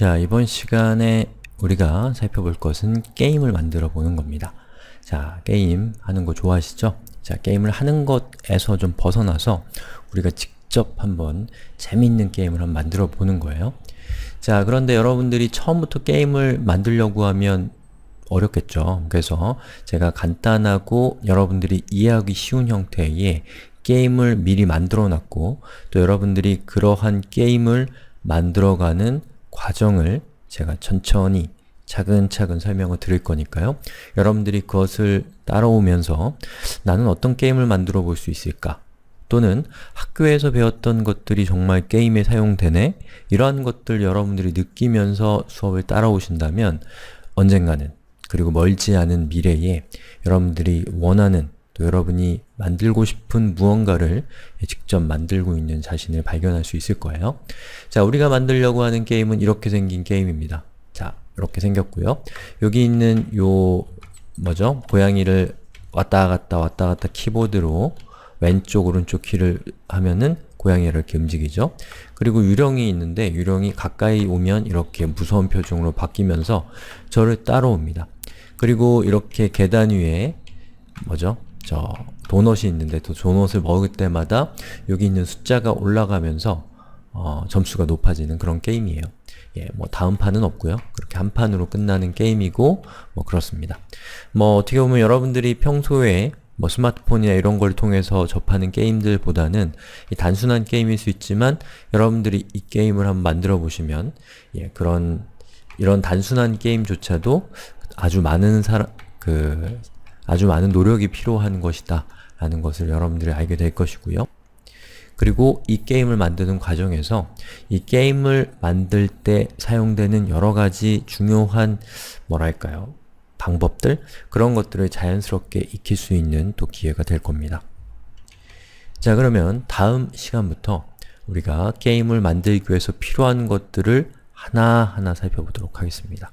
자, 이번 시간에 우리가 살펴볼 것은 게임을 만들어 보는 겁니다. 자, 게임 하는 거 좋아하시죠? 자, 게임을 하는 것에서 좀 벗어나서 우리가 직접 한번 재미있는 게임을 한번 만들어 보는 거예요. 자, 그런데 여러분들이 처음부터 게임을 만들려고 하면 어렵겠죠. 그래서 제가 간단하고 여러분들이 이해하기 쉬운 형태의 게임을 미리 만들어 놨고 또 여러분들이 그러한 게임을 만들어가는 과정을 제가 천천히 차근차근 설명을 드릴 거니까요. 여러분들이 그것을 따라오면서 나는 어떤 게임을 만들어 볼 수 있을까? 또는 학교에서 배웠던 것들이 정말 게임에 사용되네? 이러한 것들 여러분들이 느끼면서 수업을 따라오신다면 언젠가는 그리고 멀지 않은 미래에 여러분들이 원하는 또 여러분이 만들고 싶은 무언가를 직접 만들고 있는 자신을 발견할 수 있을 거예요. 자, 우리가 만들려고 하는 게임은 이렇게 생긴 게임입니다. 자, 이렇게 생겼고요. 여기 있는 요 뭐죠? 고양이를 왔다 갔다 왔다 갔다 키보드로 왼쪽 오른쪽 키를 하면은 고양이가 이렇게 움직이죠. 그리고 유령이 있는데 유령이 가까이 오면 이렇게 무서운 표정으로 바뀌면서 저를 따라옵니다. 그리고 이렇게 계단 위에 뭐죠? 저 도넛이 있는데 또 도넛을 먹을 때마다 여기 있는 숫자가 올라가면서 어, 점수가 높아지는 그런 게임이에요. 예, 뭐 다음 판은 없고요. 그렇게 한 판으로 끝나는 게임이고 뭐 그렇습니다. 뭐 어떻게 보면 여러분들이 평소에 뭐 스마트폰이나 이런 걸 통해서 접하는 게임들보다는 단순한 게임일 수 있지만 여러분들이 이 게임을 한번 만들어 보시면 예, 그런 이런 단순한 게임조차도 아주 많은 사람 그 아주 많은 노력이 필요한 것이다 라는 것을 여러분들이 알게 될 것이고요. 그리고 이 게임을 만드는 과정에서 이 게임을 만들 때 사용되는 여러가지 중요한 뭐랄까요 방법들? 그런 것들을 자연스럽게 익힐 수 있는 또 기회가 될 겁니다. 자 그러면 다음 시간부터 우리가 게임을 만들기 위해서 필요한 것들을 하나하나 살펴보도록 하겠습니다.